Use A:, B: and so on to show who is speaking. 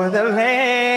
A: for the land.